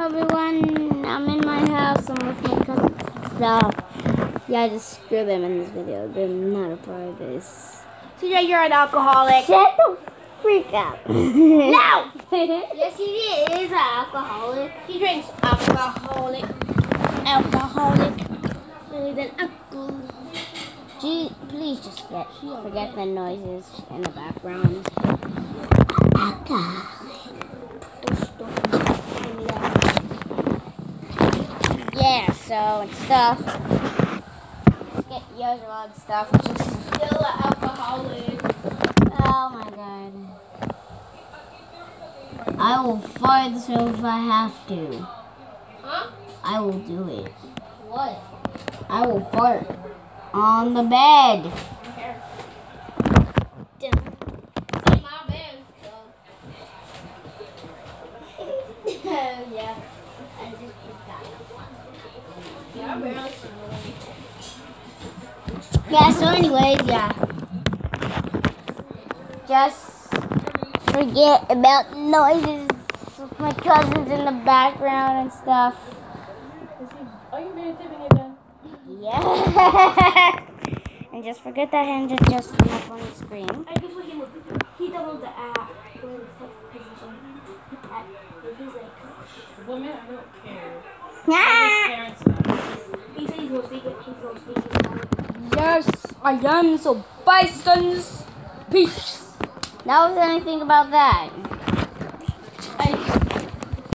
everyone. I'm in my house. I'm with my cousin's stuff. Yeah, I just screw them in this video. They're not a part of this. CJ, you're an alcoholic. Shut the freak up. No! yes, he is an alcoholic. He drinks alcoholic. Alcoholic. He's an alcoholic. Gee, please just get, forget the noises in the background. So and stuff. Get usual and stuff. Which is Still an alcoholic. Oh my god. I will fart so if I have to. Huh? I will do it. What? I will fart on the bed. It's in my bed, so. yeah. I just did that. Yeah, I barely smell it. Yeah, so anyways, yeah. Just forget about noises with my cousins in the background and stuff. Are you videotaping again? Yeah. and just forget that hand just just come up on the screen. I guess we can he downloaded the app. Go in the fifth position. App. He's like, Women, I don't care. Yeah. Yes, I am. So bison's peace. Now, was anything about that? I